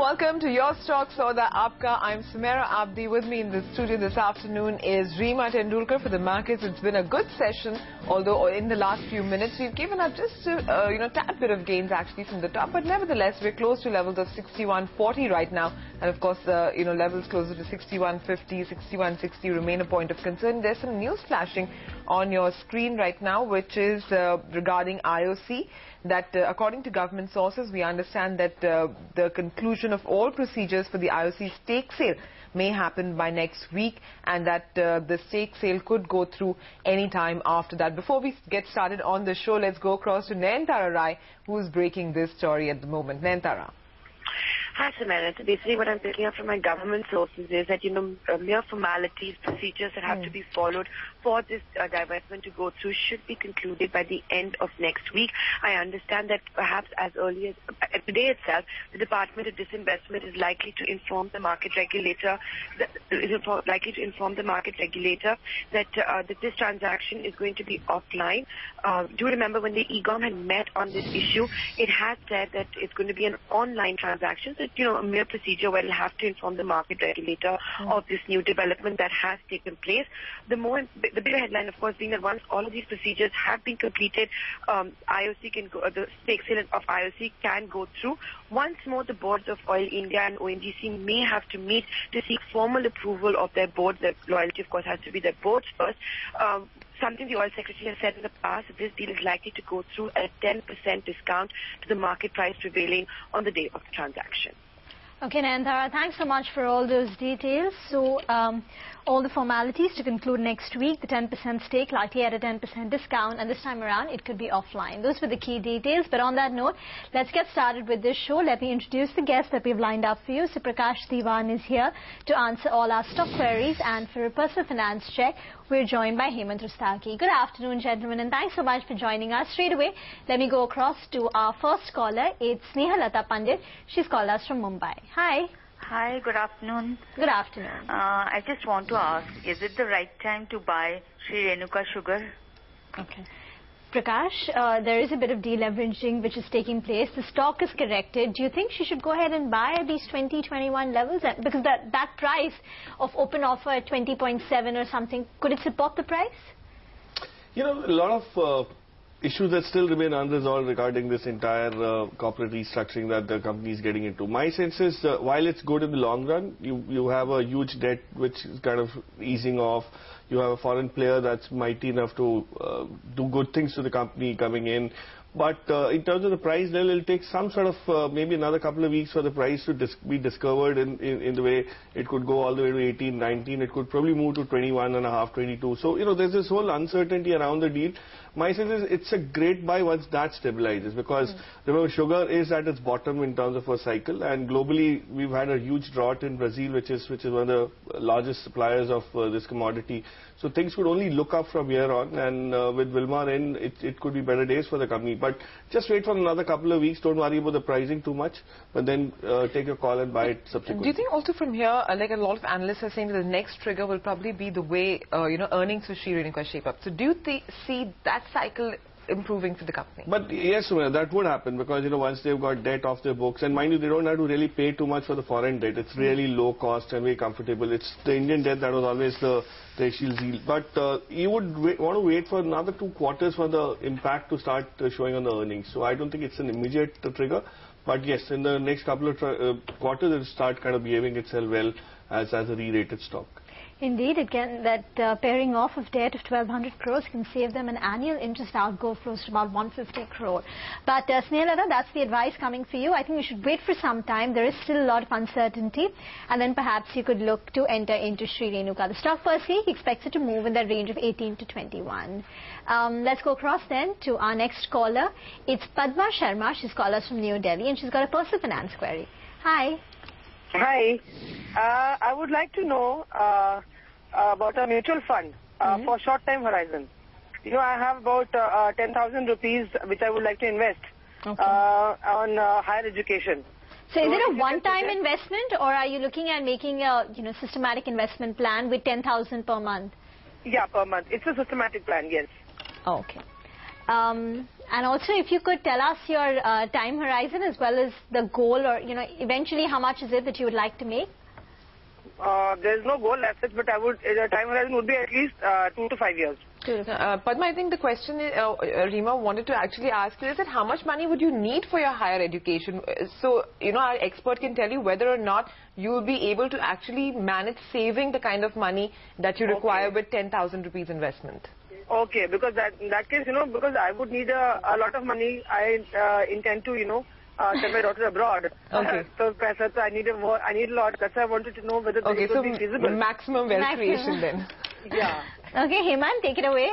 Welcome to your stocks or the Aapka. I'm Sumaira Abidi. With me in the studio this afternoon is Reema Tendulkar for the markets. It's been a good session, although in the last few minutes we've given up just a uh, you know tad bit of gains actually from the top, but nevertheless we're close to levels of 61.40 right now, and of course uh, you know levels closer to 61.50, 61.60 remain a point of concern. There's some news flashing on your screen right now, which is uh, regarding IOC that uh, according to government sources, we understand that uh, the conclusion of all procedures for the IOC stake sale may happen by next week and that uh, the stake sale could go through any time after that. Before we get started on the show, let's go across to Nayantara Rai, who is breaking this story at the moment. Nayantara. Sumaira. So basically what I'm picking up from my government sources is that, you know, uh, mere formalities, procedures that have mm. to be followed for this uh, divestment to go through should be concluded by the end of next week. I understand that perhaps as early as uh, today itself, the Department of Disinvestment is likely to inform the market regulator, that, is likely to inform the market regulator that, uh, that this transaction is going to be offline. Uh, do remember when the EGOM had met on this issue, it had said that it's going to be an online transaction. So you know, a mere procedure where it'll have to inform the market regulator mm. of this new development that has taken place. The more, the bigger headline, of course, being that once all of these procedures have been completed, um, IOC can go, uh, the stake sale of IOC can go through. Once more, the boards of Oil India and ONGC may have to meet to seek formal approval of their boards. Their loyalty, of course, has to be their boards first. Um, something the oil secretary has said in the past that this deal is likely to go through at a 10% discount to the market price prevailing on the day of the transaction. Okay, Nayantara, thanks so much for all those details. So, um, all the formalities to conclude next week, the 10% stake likely at a 10% discount, and this time around it could be offline. Those were the key details. But on that note, let's get started with this show. Let me introduce the guests that we've lined up for you. So Prakash is here to answer all our stock queries, and for a personal finance check, we're joined by Hemant Rustagi. Good afternoon, gentlemen, and thanks so much for joining us. Straight away, let me go across to our first caller. It's Sneha Lata Pandit. She's called us from Mumbai. Hi. Hi, good afternoon. Good afternoon. Uh, I just want to ask, is it the right time to buy Shree Renuka Sugar? Okay. Prakash, uh, there is a bit of deleveraging which is taking place. The stock is corrected. Do you think she should go ahead and buy at these 2021 levels? Because that, that price of open offer at 20.7 or something, could it support the price? You know, a lot of uh, issues that still remain unresolved regarding this entire uh, corporate restructuring that the company is getting into. My sense is, uh, while it's good in the long run, you, you have a huge debt which is kind of easing off. You have a foreign player that's mighty enough to uh, do good things to the company coming in. But uh, in terms of the price level, it'll take some sort of uh, maybe another couple of weeks for the price to dis be discovered in, in, in, the way it could go all the way to 18, 19. It could probably move to 21 and a half, 22. So, you know, there's this whole uncertainty around the deal. My sense is it's a great buy once that stabilizes because mm. remember sugar is at its bottom in terms of a cycle and globally we've had a huge drought in Brazil which is which is one of the largest suppliers of uh, this commodity. So things could only look up from here on and uh, with Wilmar in it, it could be better days for the company. But just wait for another couple of weeks. Don't worry about the pricing too much but then uh, take your call and buy it subsequently. Do you think also from here uh, like a lot of analysts are saying that the next trigger will probably be the way uh, you know earnings for Shree Renuka shape up. So do you see that cycle improving for the company. But yes, that would happen because, you know, once they've got debt off their books, and mind you, they don't have to really pay too much for the foreign debt. It's really low cost and very comfortable. It's the Indian debt that was always the, the Achilles But uh, you would wait, want to wait for another two quarters for the impact to start uh, showing on the earnings. So I don't think it's an immediate uh, trigger. But yes, in the next couple of uh, quarters, it will start kind of behaving itself well as, as a re-rated stock. Indeed, that uh, paring off of debt of 1200 crores can save them an annual interest outgo close to about 150 crore. But uh, Snehal that's the advice coming for you. I think you should wait for some time. There is still a lot of uncertainty. And then perhaps you could look to enter into Shree Renuka. The stock firstly, he expects it to move in the range of 18 to 21. Um, let's go across then to our next caller. It's Padma Sharma. She's called us from New Delhi and she's got a personal finance query. Hi. Hi. Uh, I would like to know uh, about a mutual fund uh, mm -hmm. for short-time horizon. You know, I have about uh, 10,000 rupees which I would like to invest okay. Uh, on uh, higher education. So, is it a one-time investment, or are you looking at making a you know systematic investment plan with 10,000 per month? Yeah, per month. It's a systematic plan. Yes. okay. Um, and also, if you could tell us your uh, time horizon as well as the goal, or you know, eventually, how much is it that you would like to make? Uh, there's no goal as such, but I would the time horizon would be at least uh, two to five years. Uh, Padma, I think the question is, uh, uh, Reema wanted to actually ask you is that how much money would you need for your higher education? Uh, So, you know, our expert can tell you whether or not you will be able to actually manage saving the kind of money that you require Okay. with 10,000 rupees investment. Okay, because that in that case, you know, because I would need a, a lot of money. I uh, intend to, you know, uh, send my daughter abroad. Okay. so, so I need a more, I need a lot. That's why I wanted to know whether Okay, this so would be feasible. maximum wealth Maximum. creation then. yeah. Okay, Hemant, take it away.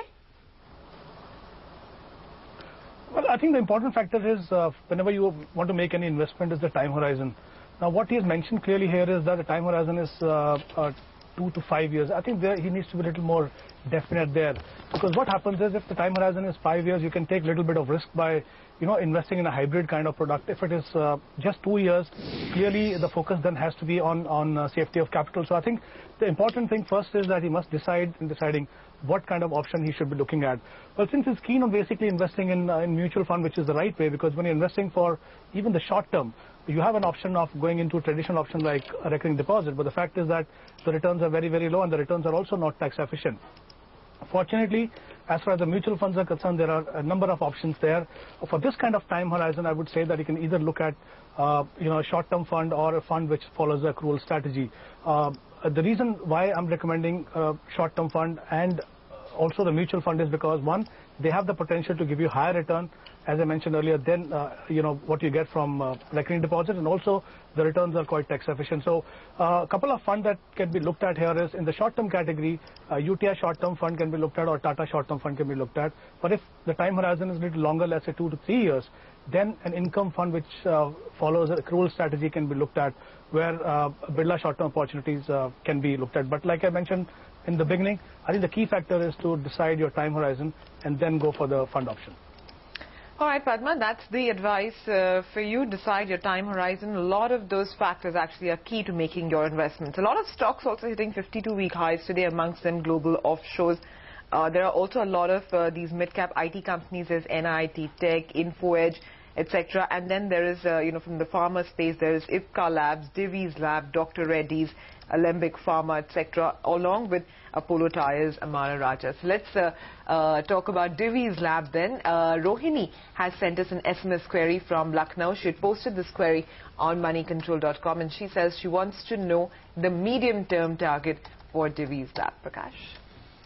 Well, I think the important factor is uh, whenever you want to make any investment is the time horizon. Now, what he has mentioned clearly here is that the time horizon is uh, uh, two to five years. I think there he needs to be a little more definite there because what happens is if the time horizon is five years, you can take a little bit of risk by you know investing in a hybrid kind of product. If it is uh, just two years, clearly the focus then has to be on on uh, safety of capital. So I think the important thing first is that he must decide in deciding what kind of option he should be looking at. Well, since he's keen on basically investing in, uh, in mutual fund, which is the right way, because when you're investing for even the short term, you have an option of going into a traditional option like a recurring deposit, but the fact is that the returns are very, very low and the returns are also not tax efficient. Fortunately, as far as the mutual funds are concerned, there are a number of options there. For this kind of time horizon, I would say that you can either look at, uh, you know, a short-term fund or a fund which follows the accrual strategy. Uh, the reason why I'm recommending a short-term fund and also the mutual fund is because one, they have the potential to give you higher return, as I mentioned earlier, then uh, you know what you get from uh, recurring deposits, and also the returns are quite tax efficient. So uh, a couple of funds that can be looked at here is in the short-term category, UTI short-term fund can be looked at, or Tata short-term fund can be looked at. But if the time horizon is a little longer, let's say two to three years, then an income fund which follows an accrual strategy can be looked at, where Birla short-term opportunities can be looked at. But like I mentioned in the beginning, I think the key factor is to decide your time horizon and then go for the fund option. All right, Padma, that's the advice uh, for you. Decide your time horizon. A lot of those factors actually are key to making your investments. A lot of stocks also hitting 52-week highs today, amongst them global offshores. Uh, there are also a lot of uh, these mid-cap IT companies. There's NIIT Tech, InfoEdge, etc. And then there is, uh, you know, from the pharma space, there is Ipca Labs, Divi's Lab, Dr. Reddy's, Alembic Pharma, etc., along with Apollo Tyres, Amara Raja. So let's uh, uh, talk about Divi's Lab then. Uh, Rohini has sent us an SMS query from Lucknow. She had posted this query on moneycontrol.com and she says she wants to know the medium-term target for Divi's Lab. Prakash?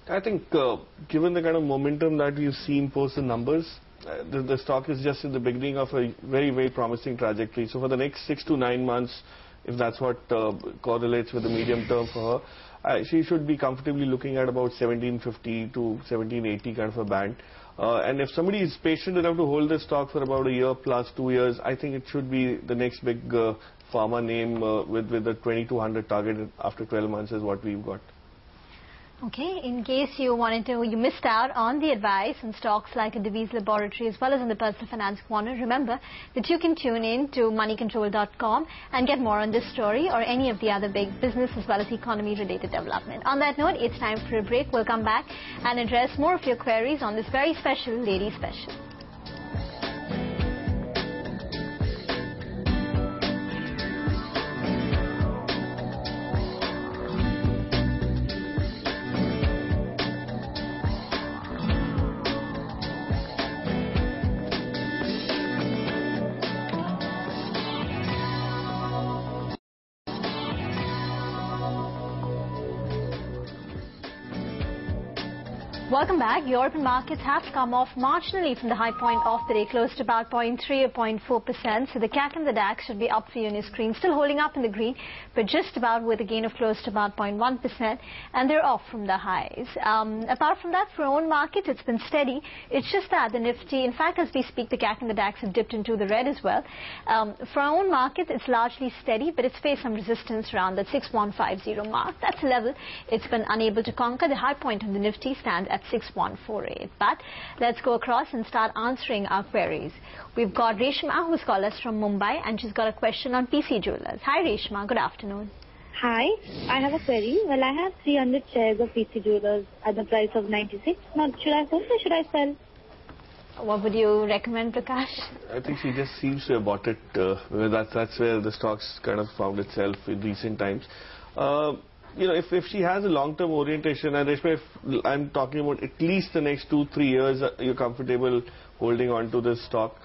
I think, uh, given the kind of momentum that we've seen post the numbers, uh, the, the stock is just in the beginning of a very, very promising trajectory. So for the next six to nine months, if that's what uh, correlates with the medium term for her, uh, she should be comfortably looking at about 1750 to 1780 kind of a band. Uh, and if somebody is patient enough to hold this stock for about a year plus two years, I think it should be the next big uh, pharma name uh, with, with the 2200 target after 12 months is what we've got. Okay, in case you wanted to, you missed out on the advice on stocks like the Divi's Laboratory as well as in the Personal Finance Corner, remember that you can tune in to moneycontrol.com and get more on this story or any of the other big business as well as economy related development. On that note, it's time for a break. We'll come back and address more of your queries on this very special Lady Special. Welcome back. European markets have come off marginally from the high point of the day, close to about 0.3 or 0.4%. So the CAC and the DAX should be up for you on your screen, still holding up in the green, but just about with a gain of close to about 0.1%, and they're off from the highs. Um, apart from that, for our own market, it's been steady. It's just that the Nifty, in fact, as we speak, the CAC and the DAX have dipped into the red as well. Um, for our own market, it's largely steady, but it's faced some resistance around that 6150 mark. That's a level it's been unable to conquer. The high point on the Nifty stands at 6148. But let's go across and start answering our queries. We've got Reshma who's called us from Mumbai and she's got a question on PC Jewelers. Hi Reshma, good afternoon. Hi, I have a query. Well, I have 300 shares of PC Jewelers at the price of 96. Now, should I hold or should I sell? What would you recommend, Prakash? I think she just seems to have bought it. Uh, that's that's where the stocks kind of found itself in recent times. Uh, you know, if, if she has a long-term orientation, and Reshma, if I'm talking about at least the next two, three years, uh, you're comfortable holding on to this stock,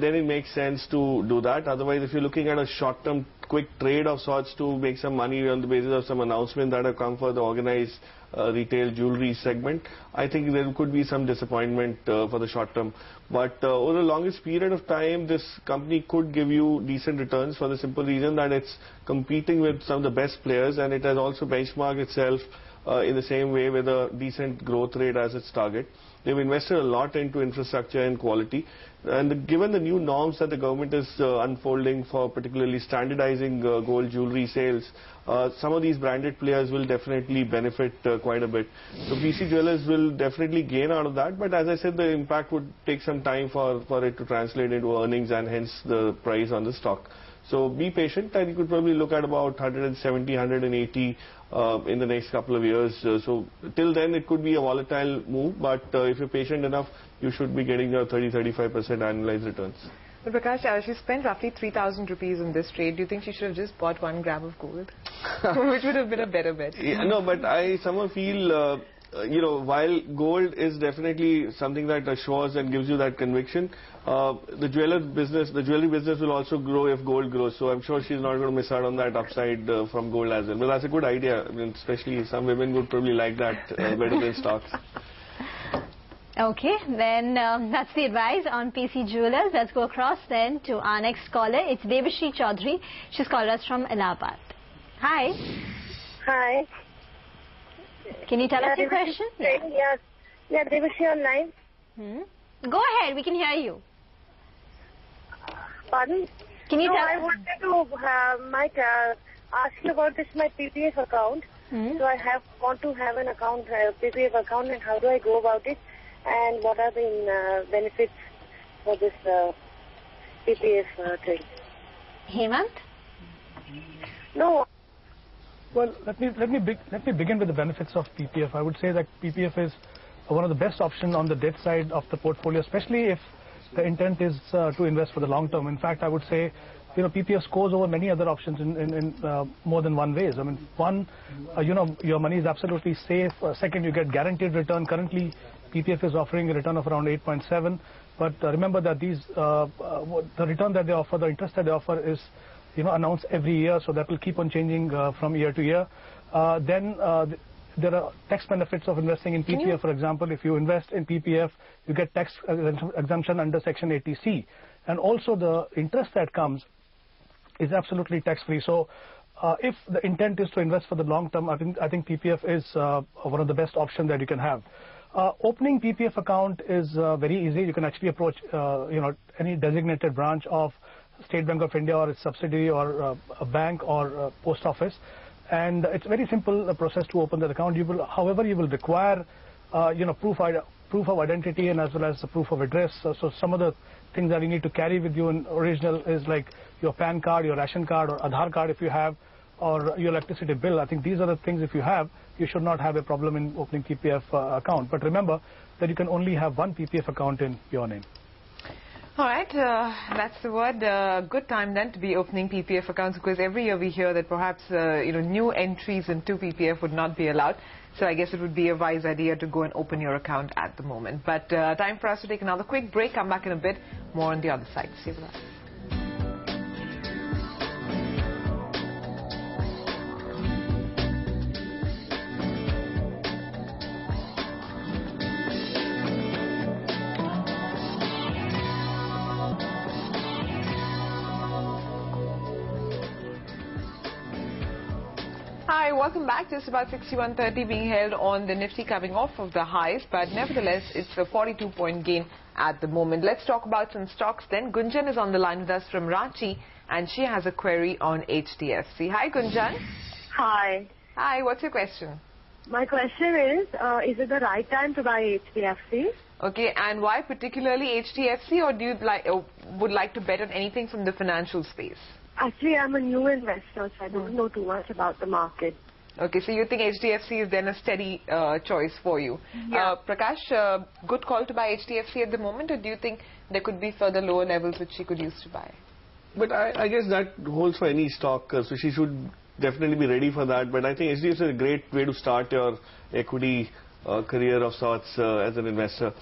then it makes sense to do that. Otherwise, if you're looking at a short-term quick trade of sorts to make some money on the basis of some announcement that have come for the organized uh, retail jewelry segment, I think there could be some disappointment uh, for the short term. But uh, over the longest period of time, this company could give you decent returns for the simple reason that it's competing with some of the best players and it has also benchmarked itself uh, in the same way with a decent growth rate as its target. They've invested a lot into infrastructure and quality. And given the new norms that the government is uh, unfolding for particularly standardizing uh, gold jewelry sales, uh, some of these branded players will definitely benefit uh, quite a bit. So PC Jewelers will definitely gain out of that, but as I said, the impact would take some time for, for it to translate into earnings and hence the price on the stock. So be patient and you could probably look at about 170, 180 uh, in the next couple of years. Uh, so till then it could be a volatile move, but uh, if you're patient enough, you should be getting your 30-35% annualized returns. But Prakash, uh, she spent roughly 3,000 rupees on this trade. Do you think she should have just bought one gram of gold? Which would have been a better bet. Yeah, no, but I somehow feel uh, uh, you know, while gold is definitely something that assures and gives you that conviction, uh, the jeweler business, the jewelry business will also grow if gold grows. So I'm sure she's not going to miss out on that upside uh, from gold as well. But that's a good idea. I mean, especially some women would probably like that uh, better than stocks. Okay, then um, that's the advice on PC Jewelers. Let's go across then to our next caller. It's Devashri Chaudhary. She's called us from Allahabad. Hi. Hi. Can you tell yeah, us your question? Yes. Yeah. yeah. Yeah, Devashri online. Hmm? Go ahead, we can hear you. Pardon? Can you no, tell I wanted to uh, might, uh, ask you about this my PPF account. Hmm? So I have want to have an account, uh, PPF account, and how do I go about it? And what are the uh, benefits for this uh, PPF uh, thing? Hemant? No, Well, let me begin with the benefits of PPF. I would say that PPF is one of the best options on the debt side of the portfolio, especially if the intent is uh, to invest for the long term. In fact, I would say, you know, PPF scores over many other options in, uh, more than one ways. I mean, one, uh, you know, your money is absolutely safe. Uh, second, you get guaranteed return. Currently, PPF is offering a return of around 8.7. But uh, remember that these, uh, uh, the return that they offer, the interest that they offer is, you know, announced every year, so that will keep on changing uh, from year to year. Uh, then uh, th- there are tax benefits of investing in PPF. For example, if you invest in PPF, you get tax exemption- under Section 80C, and also the interest that comes is absolutely tax-free. So, uh, if the intent is to invest for the long term, I think I think PPF is uh, one of the best options that you can have. Uh, opening PPF account is uh, very easy. You can actually approach, uh, you know, any designated branch of State Bank of India or its subsidiary or uh, a bank or uh, post office, and it's very simple process to open that account. You will, however, you will require, uh, you know, proof proof of identity and as well as the proof of address. So, so some of the things that you need to carry with you in original is like your PAN card, your ration card, or Aadhaar card if you have, or your electricity bill. I think these are the things if you have, you should not have a problem in opening PPF uh, account. But remember that you can only have one PPF account in your name. All right, uh, that's the word. Uh, good time then to be opening PPF accounts because every year we hear that perhaps uh, you know new entries into PPF would not be allowed. So I guess it would be a wise idea to go and open your account at the moment. But uh, time for us to take another quick break. Come back in a bit. More on the other side. See you for welcome back. Just about 61.30 being held on the Nifty coming off of the highs, but nevertheless, it's a 42-point gain at the moment. Let's talk about some stocks then. Gunjan is on the line with us from Ranchi, and she has a query on HDFC. Hi, Gunjan. Hi. Hi, what's your question? My question is, uh, is it the right time to buy HDFC? Okay, and why particularly HDFC, or do you like or would like to bet on anything from the financial space? Actually, I'm a new investor, so I don't know too much about the market. Okay, so you think HDFC is then a steady uh, choice for you. Yeah. Uh, Prakash, uh, good call to buy HDFC at the moment, or do you think there could be further lower levels which she could use to buy? But I, I guess that holds for any stock, uh, so she should definitely be ready for that. But I think HDFC is a great way to start your equity uh, career of sorts uh, as an investor.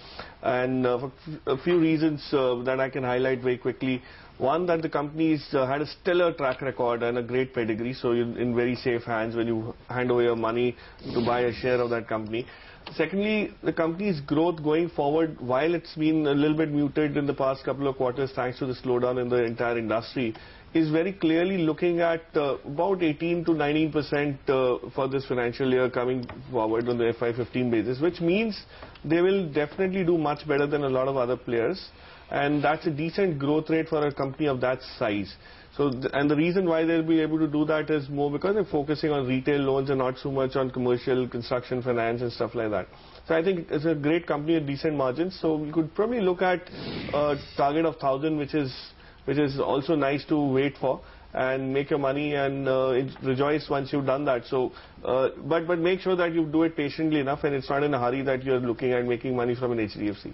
And uh, a few reasons uh, that I can highlight very quickly. One, that the company's uh, had a stellar track record and a great pedigree, so you're in very safe hands when you hand over your money to buy a share of that company. Secondly, the company's growth going forward, while it's been a little bit muted in the past couple of quarters thanks to the slowdown in the entire industry, is very clearly looking at uh, about 18 to 19 percent uh, for this financial year coming forward on the FY15 basis, which means they will definitely do much better than a lot of other players, and that's a decent growth rate for a company of that size. And the reason why they'll be able to do that is more because they're focusing on retail loans and not so much on commercial construction finance and stuff like that. So I think it's a great company at decent margins. So we could probably look at a target of 1,000, which is which is also nice to wait for and make your money and uh, rejoice once you've done that. So, uh, but but make sure that you do it patiently enough and it's not in a hurry that you're looking at making money from an HDFC.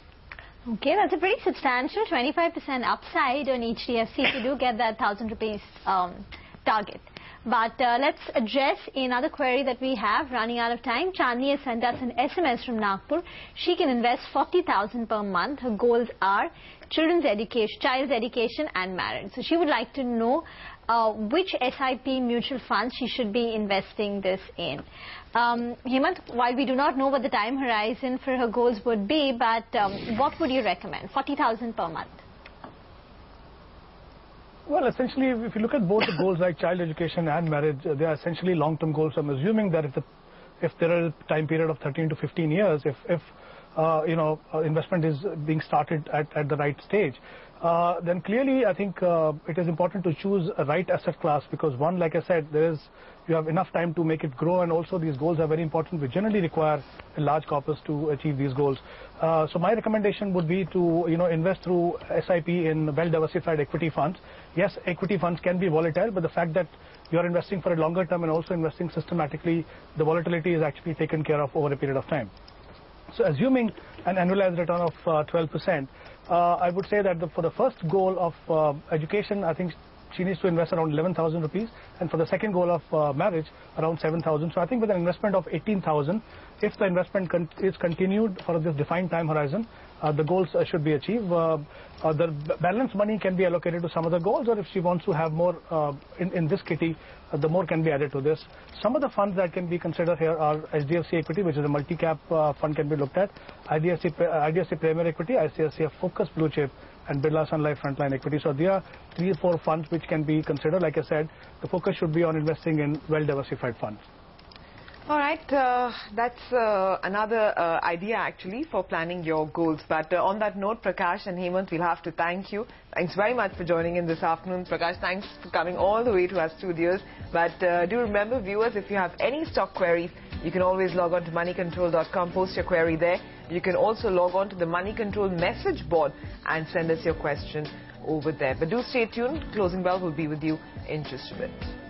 Okay, that's a pretty substantial 25% upside on HDFC if you do get that 1,000 rupees um, target. But uh, let's address another query that we have. Running out of time, Chandni has sent us an SMS from Nagpur. She can invest 40,000 per month. Her goals are children's education, child's education, and marriage. So she would like to know uh, which SIP mutual funds she should be investing this in. Um, Hemant, while we do not know what the time horizon for her goals would be, but um, what would you recommend? 40,000 per month. Well, essentially, if you look at both the goals like child education and marriage, uh, they are essentially long-term goals. I'm assuming that if, the, if there are a time period of 13 to 15 years, if, if uh, you know, uh, investment is being started at, at the right stage, uh, then clearly I think uh, it is important to choose a right asset class because one, like I said, there is you have enough time to make it grow and also these goals are very important. We generally require a large corpus to achieve these goals. Uh, so my recommendation would be to you know invest through SIP in well-diversified equity funds. Yes, equity funds can be volatile, but the fact that you are investing for a longer term and also investing systematically, the volatility is actually taken care of over a period of time. So assuming an annualized return of uh, 12%, uh, I would say that the, for the first goal of uh, education, I think she needs to invest around 11,000 rupees, and for the second goal of uh, marriage, around 7,000. So I think with an investment of 18,000, if the investment con- is continued for this defined time horizon, the goals uh, should be achieved. Uh, uh, the balance money can be allocated to some of the goals, or if she wants to have more uh, in, in this kitty, uh, the more can be added to this. Some of the funds that can be considered here are HDFC Equity, which is a multi-cap uh, fund can be looked at, IDFC, uh, IDFC Premier Equity, ICICI Focus Blue Chip, and Birla Sun Life Frontline Equity. So there are three or four funds which can be considered. Like I said, the focus should be on investing in well-diversified funds. All right, uh, that's uh, another uh, idea actually for planning your goals. But uh, on that note, Prakash and Hemant, we'll have to thank you. Thanks very much for joining in this afternoon. Prakash, thanks for coming all the way to our studios. But uh, do remember, viewers, if you have any stock queries, you can always log on to moneycontrol.com, post your query there. You can also log on to the Money Control message board and send us your question over there. But do stay tuned. Closing bell will be with you in just a bit.